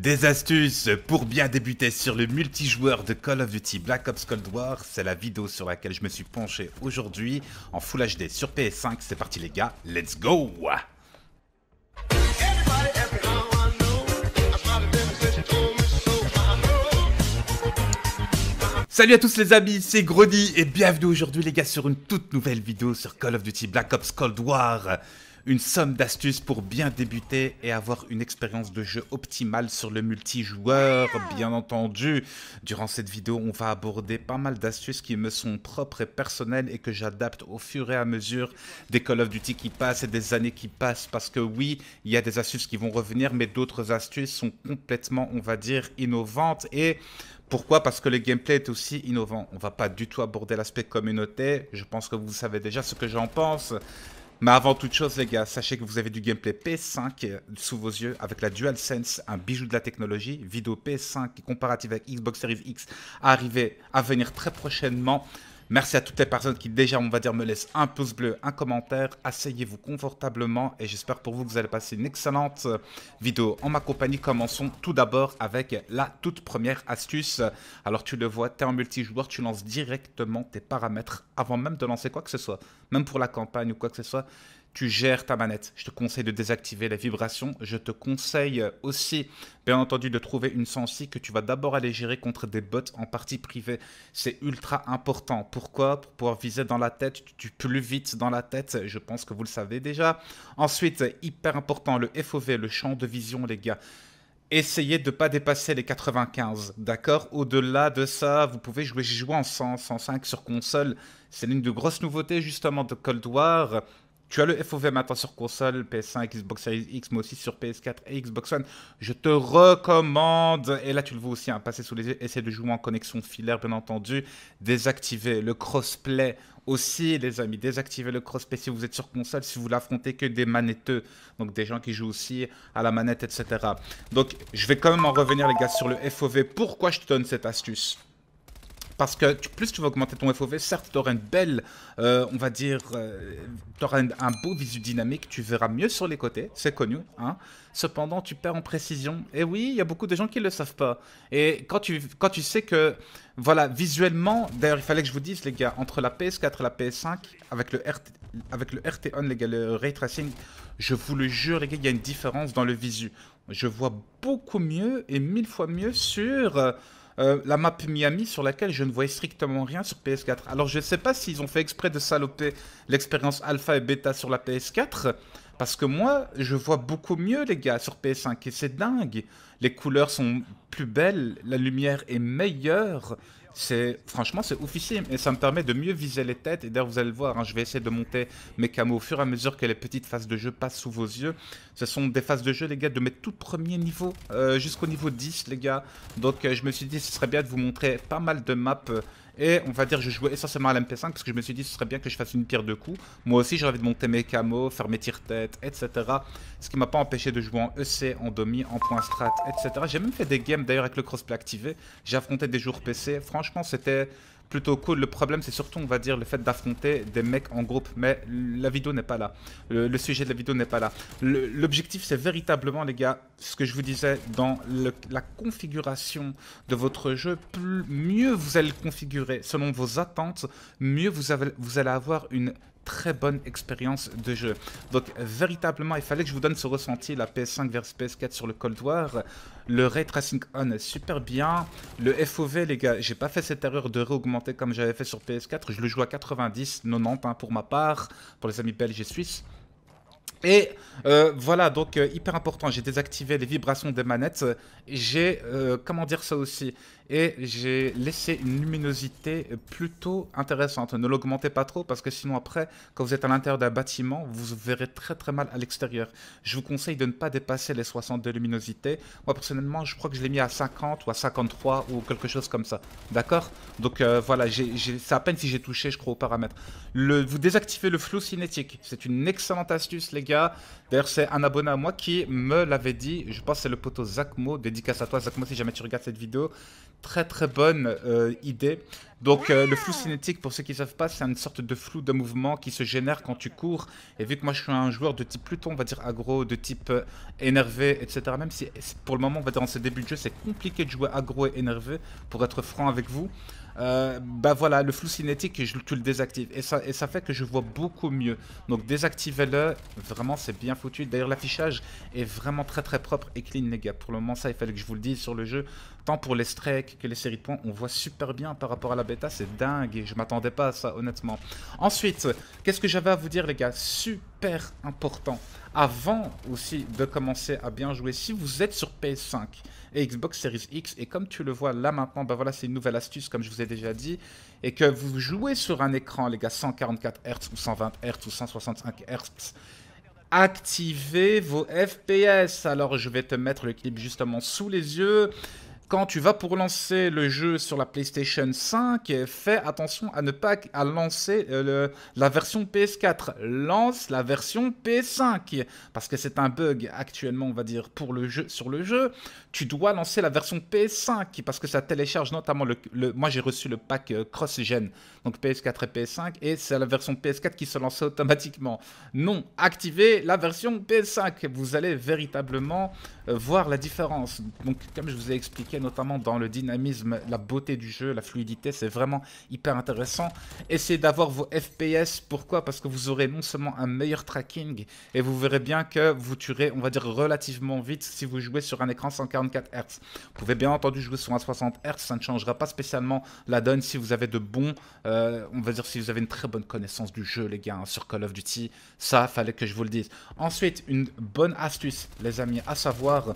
Des astuces pour bien débuter sur le multijoueur de Call of Duty Black Ops Cold War, c'est la vidéo sur laquelle je me suis penché aujourd'hui en Full HD sur PS5. C'est parti les gars, let's go! Salut à tous les amis, c'est Grody et bienvenue aujourd'hui les gars sur une toute nouvelle vidéo sur Call of Duty Black Ops Cold War une somme d'astuces pour bien débuter et avoir une expérience de jeu optimale sur le multijoueur, bien entendu. Durant cette vidéo, on va aborder pas mal d'astuces qui me sont propres et personnelles et que j'adapte au fur et à mesure des Call of Duty qui passent et des années qui passent. Parce que oui, il y a des astuces qui vont revenir, mais d'autres astuces sont complètement, on va dire, innovantes et pourquoi? Parce que le gameplay est aussi innovant. On va pas du tout aborder l'aspect communauté. Je pense que vous savez déjà ce que j'en pense. Mais avant toute chose, les gars, sachez que vous avez du gameplay PS5 sous vos yeux avec la DualSense, un bijou de la technologie. Vidéo PS5 comparative avec Xbox Series X arrivé à venir très prochainement. Merci à toutes les personnes qui déjà, on va dire, me laissent un pouce bleu, un commentaire. Asseyez-vous confortablement et j'espère pour vous que vous allez passer une excellente vidéo en ma compagnie. Commençons tout d'abord avec la toute première astuce. Alors tu le vois, tu es en multijoueur, tu lances directement tes paramètres avant même de lancer quoi que ce soit. Même pour la campagne ou quoi que ce soit tu gères ta manette. Je te conseille de désactiver les vibrations. Je te conseille aussi, bien entendu, de trouver une sensi que tu vas d'abord aller gérer contre des bots en partie privée. C'est ultra important. Pourquoi? Pour pouvoir viser dans la tête, tu plus vite dans la tête. Je pense que vous le savez déjà. Ensuite, hyper important, le FOV, le champ de vision, les gars essayez de ne pas dépasser les 95, d'accord? Au-delà de ça, vous pouvez jouer, en 100, 105 sur console. C'est l'une des grosses nouveautés justement de Cold War. Tu as le FOV maintenant sur console, PS5, Xbox Series X, mais aussi sur PS4 et Xbox One. Je te recommande, et là tu le vois aussi, hein, passer sous les yeux, essayer de jouer en connexion filaire, bien entendu. Désactiver le crossplay aussi, les amis. Désactiver le crossplay si vous êtes sur console, si vous l'affrontez que des manetteux, donc des gens qui jouent aussi à la manette, etc. Donc je vais quand même en revenir, les gars, sur le FOV. Pourquoi je te donne cette astuce? Parce que plus tu vas augmenter ton FOV, certes, tu auras une belle, euh, on va dire, euh, tu auras un, beau visu dynamique, tu verras mieux sur les côtés, c'est connu. Hein. Cependant, tu perds en précision. Et oui, il y a beaucoup de gens qui ne le savent pas. Et quand tu, quand tu sais que, voilà, visuellement, d'ailleurs, il fallait que je vous dise, les gars, entre la PS4 et la PS5, avec le, RT, avec le RT-On, les gars, le Ray Tracing, je vous le jure, les gars, il y a une différence dans le visu. Je vois beaucoup mieux et mille fois mieux sur... Euh, euh, la map Miami sur laquelle je ne voyais strictement rien sur PS4. Alors je ne sais pas s'ils ont fait exprès de saloper l'expérience alpha et bêta sur la PS4, parce que moi, je vois beaucoup mieux les gars sur PS5 et c'est dingue. Les couleurs sont plus belles, la lumière est meilleure. C'est franchement c'est oufissime et ça me permet de mieux viser les têtes et d'ailleurs vous allez le voir, hein, je vais essayer de monter mes camos au fur et à mesure que les petites phases de jeu passent sous vos yeux. Ce sont des phases de jeu les gars de mes tout premiers niveaux euh, jusqu'au niveau 10 les gars. Donc euh, je me suis dit ce serait bien de vous montrer pas mal de maps euh, et on va dire, je jouais essentiellement à l'MP5 parce que je me suis dit ce serait bien que je fasse une pierre de coups. Moi aussi, j'ai envie de monter mes camos, faire mes tire-têtes, etc. Ce qui m'a pas empêché de jouer en EC, en Domi, en point strat, etc. J'ai même fait des games d'ailleurs avec le crossplay activé. J'ai affronté des jours PC. Franchement, c'était plutôt cool. Le problème, c'est surtout, on va dire, le fait d'affronter des mecs en groupe. Mais la vidéo n'est pas là. Le, sujet de la vidéo n'est pas là. L'objectif, c'est véritablement, les gars, ce que je vous disais, dans la configuration de votre jeu, mieux vous allez le configurer selon vos attentes, mieux vous, allez avoir une très bonne expérience de jeu. Donc véritablement, il fallait que je vous donne ce ressenti, la PS5 versus PS4 sur le Cold War. Le Ray Tracing On est super bien. Le FOV, les gars, j'ai pas fait cette erreur de réaugmenter comme j'avais fait sur PS4. Je le joue à 90, 90 hein, pour ma part, pour les amis belges et suisses. Et euh, voilà, donc euh, hyper important, j'ai désactivé les vibrations des manettes. J'ai, euh, comment dire ça aussi? Et j'ai laissé une luminosité plutôt intéressante. Ne l'augmentez pas trop parce que sinon après, quand vous êtes à l'intérieur d'un bâtiment, vous verrez très très mal à l'extérieur. Je vous conseille de ne pas dépasser les 60 de luminosité. Moi personnellement, je crois que je l'ai mis à 50 ou à 53 ou quelque chose comme ça. D'accord? Donc voilà, c'est à peine si j'ai touché, je crois, aux paramètres. Vous désactivez le flou cinétique. C'est une excellente astuce, les gars. D'ailleurs, c'est un abonné à moi qui me l'avait dit. Je pense que c'est le poteau Zachmo. Dédicace à toi, Zachmo, si jamais tu regardes cette vidéo. Très très bonne euh, idée. Donc euh, le flou cinétique, pour ceux qui ne savent pas, c'est une sorte de flou de mouvement qui se génère quand tu cours. Et vu que moi je suis un joueur de type plutôt, on va dire aggro, de type euh, énervé, etc. Même si pour le moment, on va dire en ce début de jeu, c'est compliqué de jouer aggro et énervé, pour être franc avec vous. Bah voilà, le flou cinétique, je, tu le désactive. Et ça, et ça fait que je vois beaucoup mieux. Donc désactivez-le, vraiment c'est bien foutu. D'ailleurs l'affichage est vraiment très très propre et clean les gars. Pour le moment ça, il fallait que je vous le dise sur le jeu. Pour les strikes que les séries de points, on voit super bien par rapport à la bêta, c'est dingue et je m'attendais pas à ça honnêtement. Ensuite, qu'est-ce que j'avais à vous dire les gars? Super important. Avant aussi de commencer à bien jouer, si vous êtes sur PS5, et Xbox Series X. Et comme tu le vois là maintenant, bah voilà, c'est une nouvelle astuce, comme je vous ai déjà dit, et que vous jouez sur un écran, les gars, 144 Hz ou 120 Hz ou 165 Hz, activez vos FPS. Alors, je vais te mettre le clip justement sous les yeux quand tu vas pour lancer le jeu sur la PlayStation 5, fais attention à ne pas à lancer euh, la version PS4. Lance la version PS5 parce que c'est un bug actuellement, on va dire, pour le jeu sur le jeu. Tu dois lancer la version PS5 parce que ça télécharge notamment le. moi, j'ai reçu le pack euh, cross-gen, donc PS4 et PS5, et c'est la version PS4 qui se lance automatiquement. Non, activez la version PS5. Vous allez véritablement euh, voir la différence. Donc, comme je vous ai expliqué notamment dans le dynamisme, la beauté du jeu, la fluidité, c'est vraiment hyper intéressant. Essayez d'avoir vos FPS, pourquoi? Parce que vous aurez non seulement un meilleur tracking, et vous verrez bien que vous tuerez, on va dire, relativement vite si vous jouez sur un écran 144 Hz. Vous pouvez bien entendu jouer sur un 60 Hz, ça ne changera pas spécialement la donne si vous avez de bons, euh, on va dire, si vous avez une très bonne connaissance du jeu, les gars, hein, sur Call of Duty, ça, fallait que je vous le dise. Ensuite, une bonne astuce, les amis, à savoir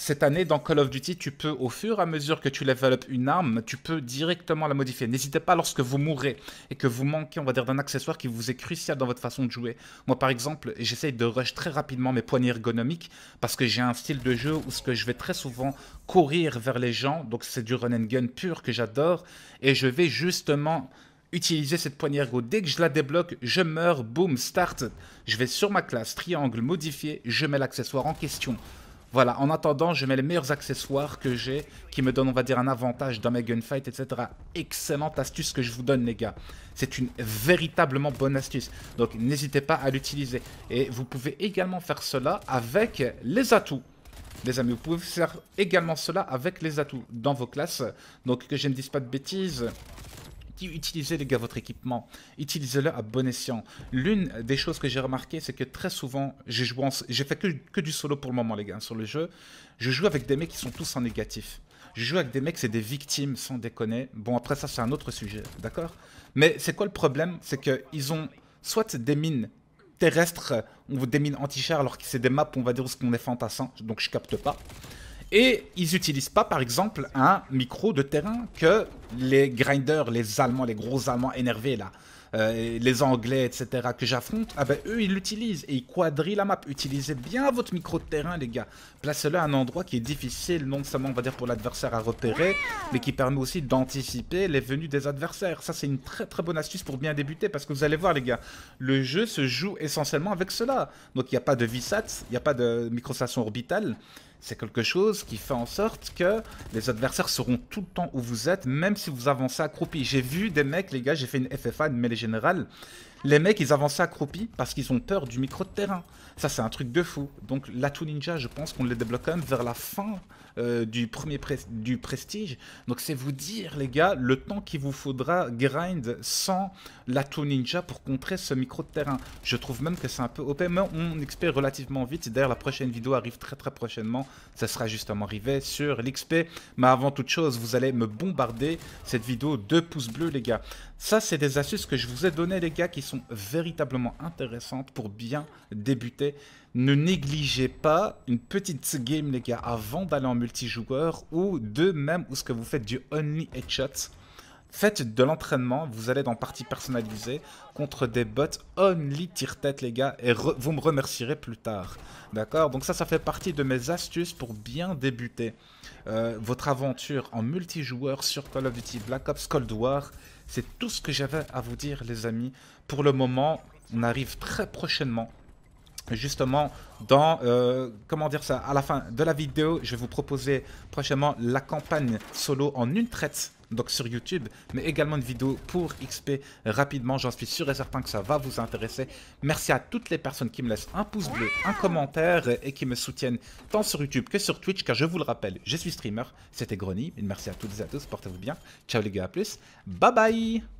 cette année, dans Call of Duty, tu peux, au fur et à mesure que tu développes une arme, tu peux directement la modifier. N'hésitez pas lorsque vous mourrez et que vous manquez, on va dire, d'un accessoire qui vous est crucial dans votre façon de jouer. Moi, par exemple, j'essaye de rush très rapidement mes poignées ergonomiques parce que j'ai un style de jeu où ce que je vais très souvent courir vers les gens. Donc, c'est du run and gun pur que j'adore. Et je vais justement utiliser cette poignée ergo. Dès que je la débloque, je meurs, boom, start. Je vais sur ma classe, triangle, modifié, je mets l'accessoire en question. Voilà, en attendant, je mets les meilleurs accessoires que j'ai, qui me donnent, on va dire, un avantage dans mes gunfights, etc. Excellente astuce que je vous donne, les gars. C'est une véritablement bonne astuce. Donc, n'hésitez pas à l'utiliser. Et vous pouvez également faire cela avec les atouts. Les amis, vous pouvez faire également cela avec les atouts dans vos classes. Donc, que je ne dise pas de bêtises, utilisez les gars votre équipement, utilisez-le à bon escient. L'une des choses que j'ai remarqué, c'est que très souvent, j'ai joué j'ai fait que, du solo pour le moment les gars sur le jeu. Je joue avec des mecs qui sont tous en négatif. Je joue avec des mecs, c'est des victimes, sans déconner. Bon, après ça, c'est un autre sujet, d'accord? Mais c'est quoi le problème? C'est qu'ils ont soit des mines terrestres, ou des mines anti-char, alors que c'est des maps, on va dire, où on est fantassin, donc je capte pas. Et ils n'utilisent pas, par exemple, un micro de terrain que les grinders, les Allemands, les gros Allemands énervés, là, euh, les Anglais, etc., que j'affronte, ah ben, eux, ils l'utilisent et ils quadrillent la map. Utilisez bien votre micro de terrain, les gars. Placez-le à un endroit qui est difficile, non seulement, on va dire, pour l'adversaire à repérer, mais qui permet aussi d'anticiper les venues des adversaires. Ça, c'est une très très bonne astuce pour bien débuter, parce que vous allez voir, les gars, le jeu se joue essentiellement avec cela. Donc, il n'y a pas de VSAT, il n'y a pas de microstation orbitale c'est quelque chose qui fait en sorte que les adversaires seront tout le temps où vous êtes, même si vous avancez accroupi. J'ai vu des mecs, les gars, j'ai fait une FFA, une mêlée générale. Les mecs, ils avancent accroupis parce qu'ils ont peur du micro de terrain. Ça, c'est un truc de fou. Donc, l'atout ninja, je pense qu'on les débloque quand même vers la fin euh, du premier du prestige. Donc c'est vous dire, les gars, le temps qu'il vous faudra grind sans l'atout ninja pour contrer ce micro de terrain. Je trouve même que c'est un peu OP, mais on XP relativement vite. D'ailleurs, la prochaine vidéo arrive très très prochainement. Ça sera justement arrivé sur l'XP. Mais avant toute chose, vous allez me bombarder cette vidéo de pouces bleus, les gars. Ça, c'est des astuces que je vous ai données, les gars, qui sont véritablement intéressantes pour bien débuter ne négligez pas une petite game, les gars, avant d'aller en multijoueur ou de même ou ce que vous faites du only headshot. Faites de l'entraînement, vous allez dans partie personnalisée contre des bots only tire-tête les gars et vous me remercierez plus tard. D'accord? Donc ça, ça fait partie de mes astuces pour bien débuter euh, votre aventure en multijoueur sur Call of Duty Black Ops Cold War. C'est tout ce que j'avais à vous dire les amis. Pour le moment, on arrive très prochainement justement dans, euh, comment dire ça, à la fin de la vidéo, je vais vous proposer prochainement la campagne solo en une traite, donc sur YouTube, mais également une vidéo pour XP rapidement, j'en suis sûr et certain que ça va vous intéresser. Merci à toutes les personnes qui me laissent un pouce bleu, un commentaire et qui me soutiennent tant sur YouTube que sur Twitch, car je vous le rappelle, je suis streamer, c'était Grony, merci à toutes et à tous, portez-vous bien, ciao les gars, à plus, bye bye